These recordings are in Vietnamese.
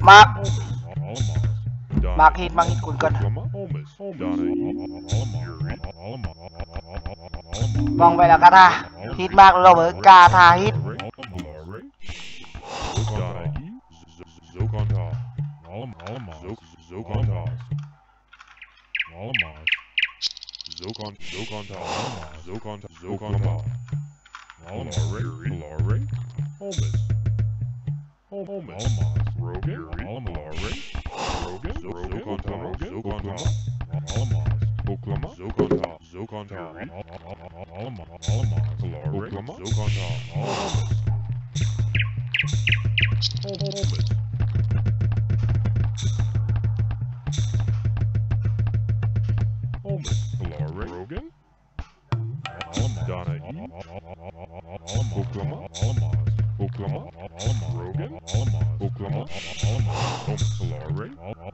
Mag Maghit, maghit kun ka na. Vâng, vậy là Kata. Hit Mag lâu với Kata Hit. Zokontar. Zokontar. Zokontar. zo kan, zo kan het allemaal, zo kan het, zo kan het allemaal. Allemaal. Larry, Holmes. Holmes, Rogan, Gary, allemaal Larry, Rogan, zo kan het allemaal, zo kan het allemaal. Oklama, zo kan het, zo kan het allemaal, allemaal, allemaal. Larry, zo kan het allemaal. Holmes.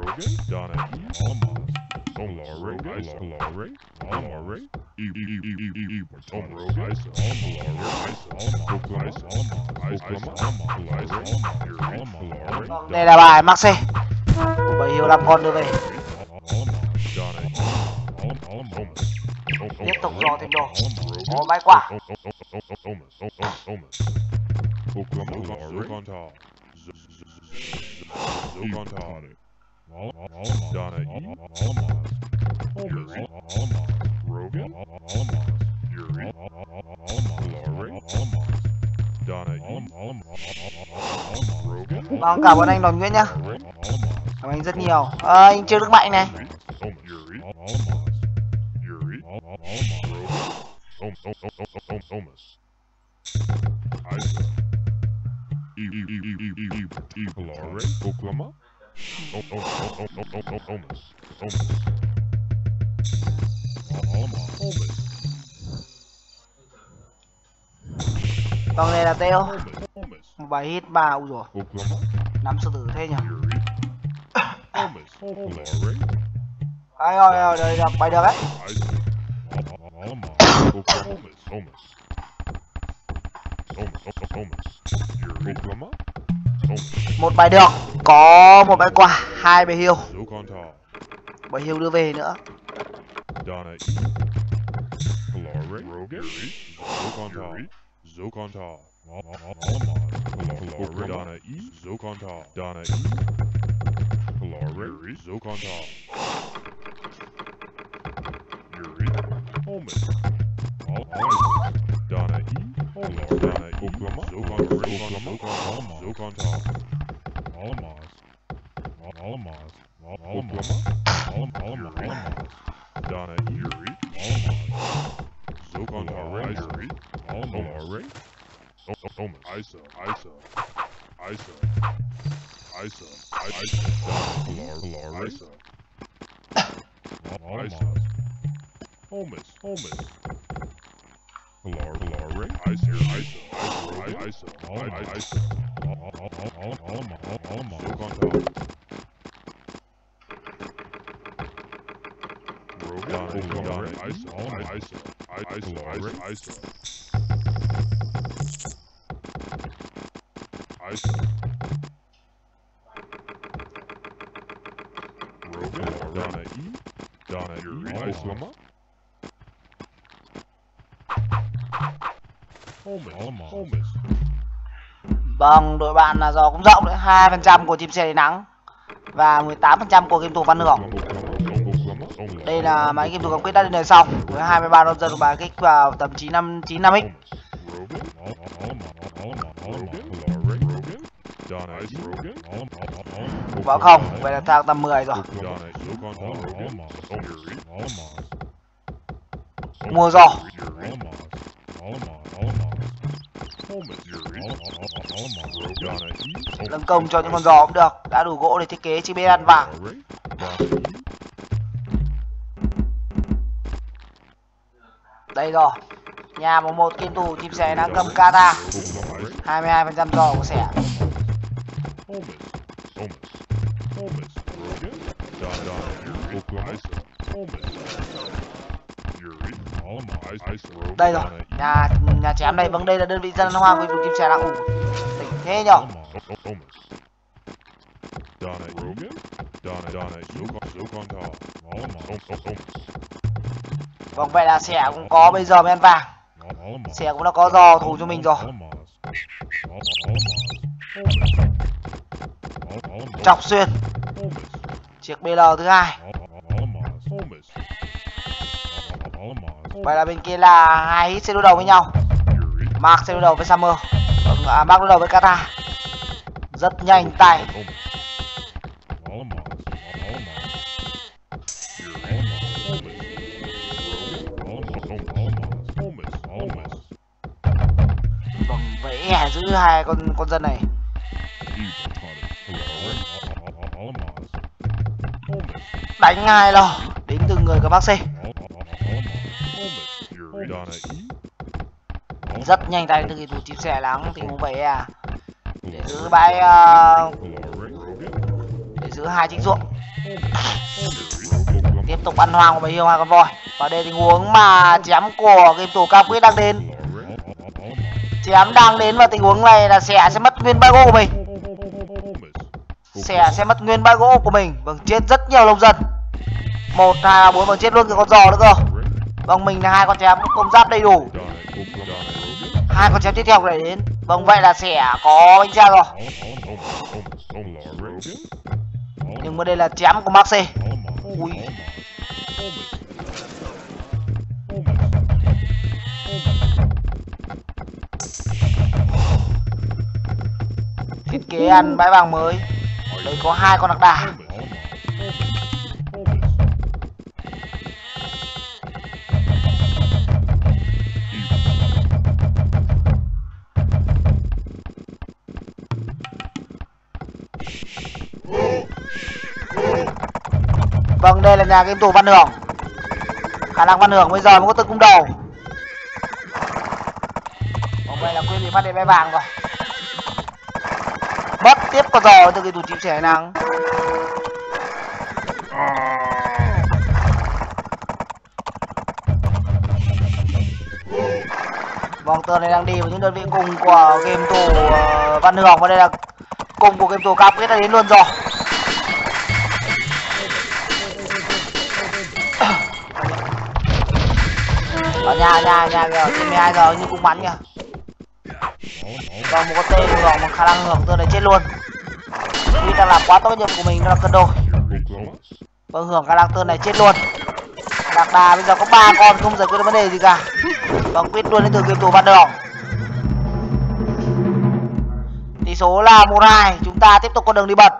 Reggae, Donna, Alma, Solar Reggae, Solar Alma Ray, E E E E E E Potomro, Ice, Alma Ray, Alma, Oklahoma, Alma, Ice, Alma, Ice, Alma, Alma, Alma, Đây là bài mắc xe của bầy hiệu làm con đưa về. Tiếp tục dò thêm đồ. Có máy quả. Donna E, Yuri, Rogan, Yuri, Lare, Donna E, Rogan, Vâng cảm ơn anh Đoàn Nguyễn nhá Cảm ơn anh rất nhiều à, Anh chưa Đức Mạnh này Yuri, Yuri, Rogan, Thomas, Isa, E, E, E, E, E, E, E, E, Lare, Oklahoma, Thomas, Thomas, con này là teo bài hit ba ui rồi nắm sư tử thế nhỉ ai rồi rồi đây là bài được đấy Oklahoma. Một bài được Có một bài quả Hai bài hiêu. Bài hiêu đưa về nữa Zokan, Zokan, Zokan, Zokan, Zokan, Alamaz, Alamaz, Alamaz, Alamaz, Donna Erie, Alamaz, Zokan Array, Alamaz Array, Thomas, Isa, Isa, Isa, Isa, Isa, Donna Isa, Alamaz, Homus, Homus, Lar, Larry, Isa, Isa, Isa. Donna E. Donna E. Donna E. Vâng đội bạn là do cũng rộng đấy 2% của team xe đầy nắng Và 18% của game thủ Văn Hưởng Đây là máy game thủ cầm quyết đã lên đời xong Với 23 đòn dân của bà kích vào tầm 95 95x Võ không, vậy là thang tầm 10 rồi Mua giò. Fury, công cho những con giò cũng được. Đã đủ gỗ để thiết kế chiếc bê ăn vàng. Đây rồi. Nhà một một kim tù chim sẻ đang cầm kata. 22% giò của sẻ. Holmes, Holmes, Holmes, Rogan, Donna, Donna, Oklahoma, Holmes, Fury, Alamo, Ice, Rogan, đây rồi. Nhà nhà chém này vâng đây là đơn vị dân hoàng của chim sẻ đang ủ. Tỉnh thế nhở? Vâng vậy là sẻ cũng có bây giờ mới ăn vàng. Sẻ cũng đã có giò thủ cho mình rồi. Chọc xuyên. Chiếc BL thứ hai. Vậy là bên kia là hai hit sẽ đối đầu với nhau. Mark sẽ đối đầu với Summer. Vâng, à, Mark đối đầu với Kata. Rất nhanh tay. Alamos, Alamos, Vâng giữ hai con con dân này. Đánh ngay lo. Đến từng người của Mark C. Rất nhanh tay từ cái thủ chim sẻ lắng tình huống vậy à. Để giữ bãi à, để giữ hai chính ruộng. Tiếp tục ăn hoang của bầy hiêu hai con voi. Và đây tình huống mà chém của game thủ cam quyết đang đến. Chém đang đến vào tình huống này là sẻ sẽ mất nguyên bãi gỗ của mình. Sẻ sẽ mất nguyên bãi gỗ của mình. Vâng chết rất nhiều lông dân. một hai bốn và chết luôn cái con giò nữa cơ. Vâng mình là hai con chém công giáp đầy đủ. Hai con chém tiếp theo lại đến. Vâng vậy là sẽ có bánh xe rồi. Nhưng mà đây là chém của maxi Ui. Thiết kế ăn bãi vàng mới. Đây có hai con đặc đà. Vâng, đây là nhà game thủ Văn Hưởng. Khả năng Văn Hưởng bây giờ mới có từng cung đầu. Vâng, đây là quên bị phát đến bé vàng rồi. Mất tiếp con giò từ cái thủ chim sẻ nắng. vòng tường này đang đi với những đơn vị cùng của game thủ ờ, Văn Hưởng và đây là cùng của game thủ cam kết đã đến luôn rồi. Ở nhà nhà nhà kìa trên 12 giờ như cũng bắn kìa. Còn một con tê hưởng một khả năng vâng, hưởng tôi này chết luôn. Vì đang làm quá tốt nhiệm của mình nó là cân đôi vâng hưởng khả năng tơ này chết luôn. Lạc đà, bây giờ có ba con không giải quyết được vấn đề gì cả. Vâng quyết luôn đến từ kiếm thủ ban đầu. Tỷ số là một hai, chúng ta tiếp tục con đường đi bật.